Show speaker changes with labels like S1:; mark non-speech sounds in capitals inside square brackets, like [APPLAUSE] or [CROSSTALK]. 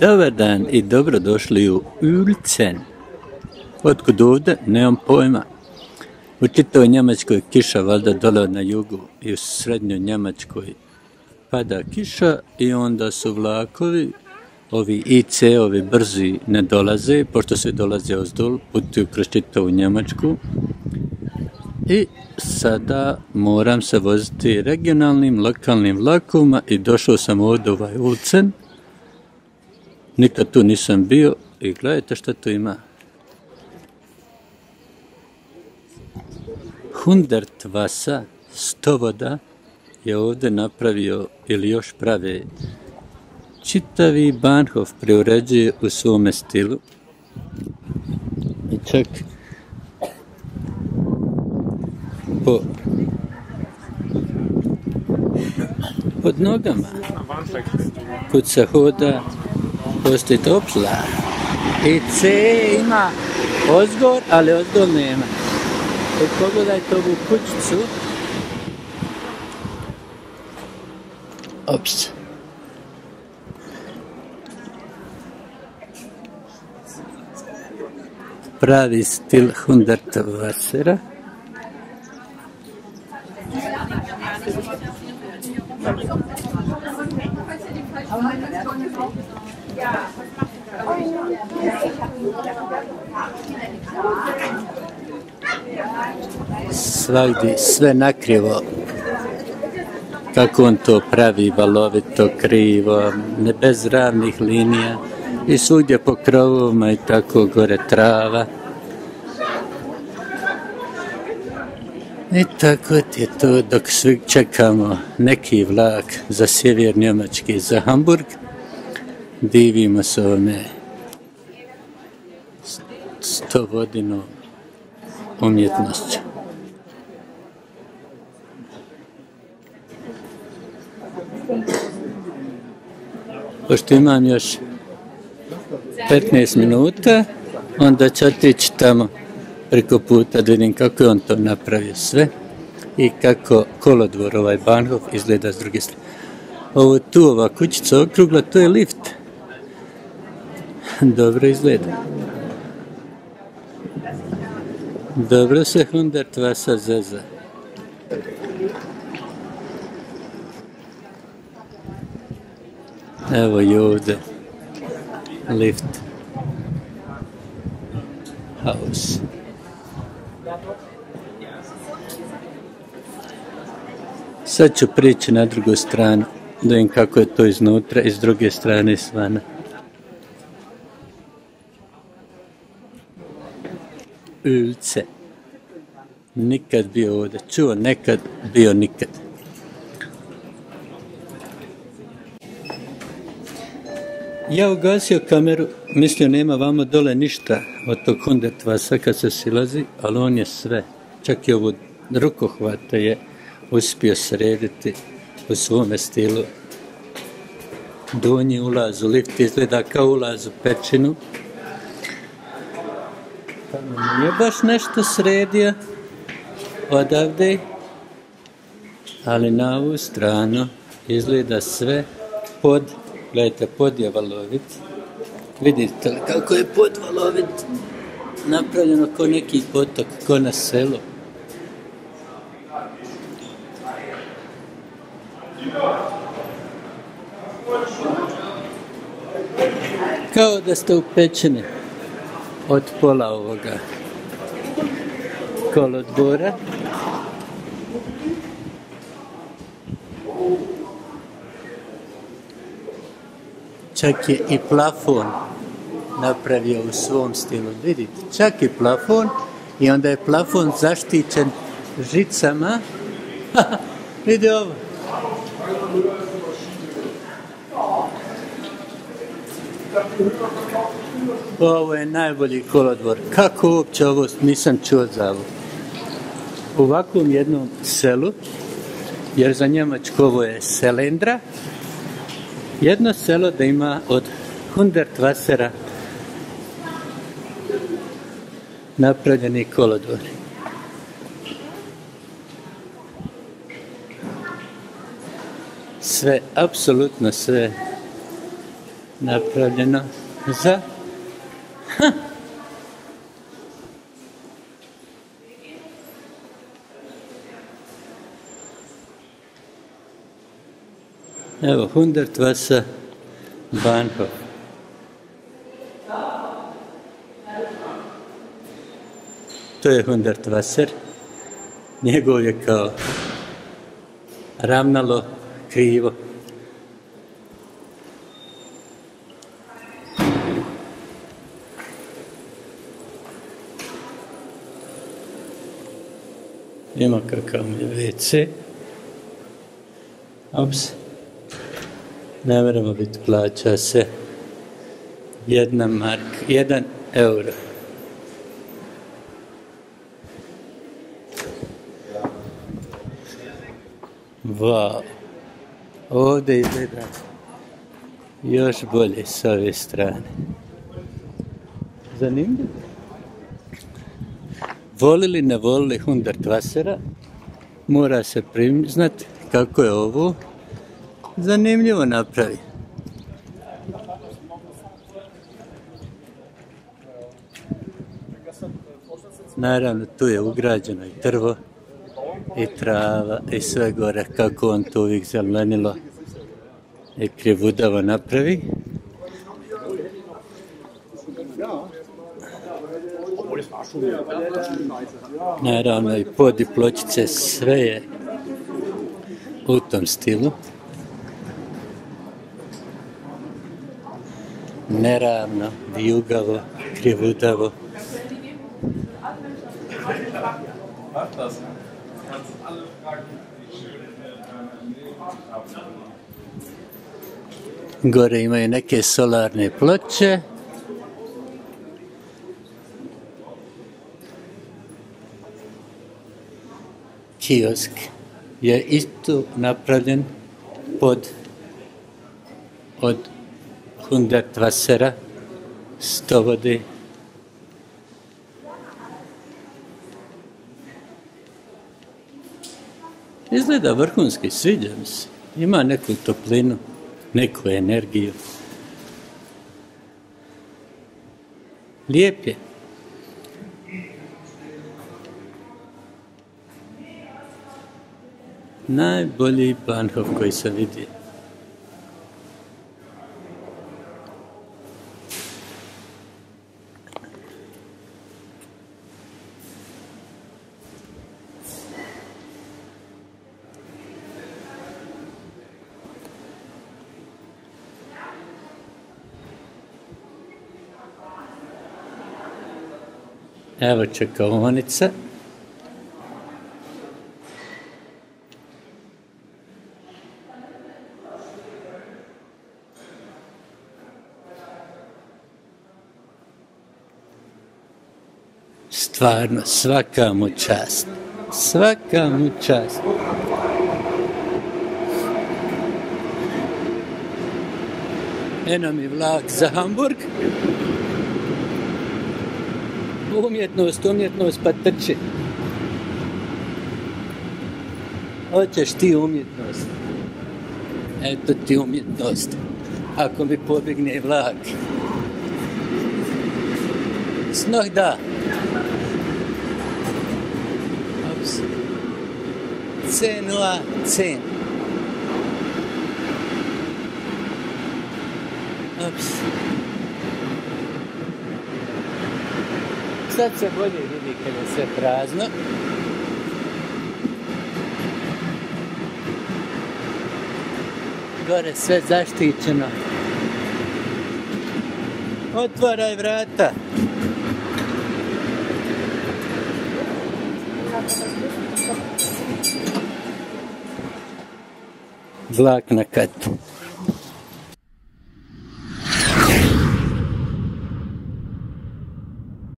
S1: Dobar dan i dobrodošli u Ulcen. Otkud ovde? Nemam pojma. U čitoj Njemačkoj kiša valjda dole na jugu i u srednjoj Njemačkoj pada kiša i onda su vlakovi, ovi IC, ovi brzi ne dolaze, pošto se dolaze ozdol, putuju kroz čitavu Njemačku. I sada moram se voziti regionalnim, lokalnim vlakovima i došao sam ovdje ovaj Ulcen. Nikad tu nisam bio i gledajte šta tu ima. Hundert Vasa, sto voda, je ovdje napravio ili još prave čitavi Bahnhof preuređuje u svome stilu. I čak po pod nogama kuca hoda postoji topla i C ima ozgor, ali ozgor nema. I pogledajte ovu kućicu. Ops. Pravi stil Hundertwassera. Thank you. Svagdje sve nakrivo kako on to pravi valovito, krivo, ne bez ravnih linija i svugdje po krovovima i tako gore trava. I tako ti je to dok svi čekamo neki vlak za sjever Njemački, za Hamburg. Divimo se ovome sto vodinu umjetnošću. Pošto imam još 15 minuta, onda ću otići tamo preko puta da vidim kako je on to napravio sve i kako kolodvor ovaj Bahnhof izgleda s druge strane. Ovo tu, ova kućica okrugla, to je lift. [LAUGHS] Dobro izgleda. Dobro se Hundar Tvasa zeza. Evo i ovde. Lift. House. Sad ću prići na drugu stranu, da im kako je to iznutra i s druge strane svana. Ulce. Nikad bio ovdje. Čuo nekad, bio nikad. Ja ugasio kameru, mislio nema vamo dole ništa od tog Hundertvasa kad se silazi, ali on je sve. Čak i ovu rukohvata je uspio srediti u svome stilu. Donji ulaz u lift izgleda kao ulaz u pećinu. Tamo nije baš nešto sredio odavde, ali na ovu stranu izgleda sve pod, gledajte, pod je valovit. Vidite li kako je pod valovit napravljeno ko neki potok, ko na selu. Kao da ste u pećini od pola ovoga kolodbora. Čak je i plafon napravio u svom stilu. Vidite, čak i plafon i onda je plafon zaštićen žicama. [LAUGHS] Vidi ovo. Ovo je najbolji kolodvor. Kako uopće ovo nisam čuo za ovo? U ovakvom jednom selu, jer za Njemačko ovo je Selendra, jedno selo da ima od Hundertwassera napravljeni kolodvori. Sve, apsolutno sve napravljeno za ha. Evo, Hundertwasser Bahnhof. To je Hundertwasser. Njegov je kao ravnalo, krivo. Ima kakav WC. Ops. Ne moramo biti plaća se. Jedna mark, jedan euro. Wow. Ovdje izgleda još bolje s ove strane. Zanimljivo. Volili ne volili Hundertwassera, mora se priznati kako je ovo zanimljivo napravi. Naravno, tu je ugrađeno i drvo, i trava, i sve gore, kako on to uvijek zelenilo i krivudavo napravi. Naravno, i pod i pločice, sve je u tom stilu. Neravno, vijugavo, krivudavo. Gore imaju neke solarne ploče. Kiosk je isto napravljen pod od Hundertwassera sto vode. Izgleda vrhunski, sviđa mi se. Ima neku toplinu, neku energiju. Lijep je. Najbolji Banhov koji sam vidio. Evo čekaonica. Stvarno, svaka mu čast. Svaka mu čast. Eno mi vlak za Hamburg umjetnost, umjetnost pa trči. Hoćeš ti umjetnost. Eto ti umjetnost. Ako mi pobjegne vlak. Snoh da. Ops. C0, C. Ups. sad se bolje vidi kad je sve prazno. Gore sve zaštićeno. Otvaraj vrata. Vlak na katu.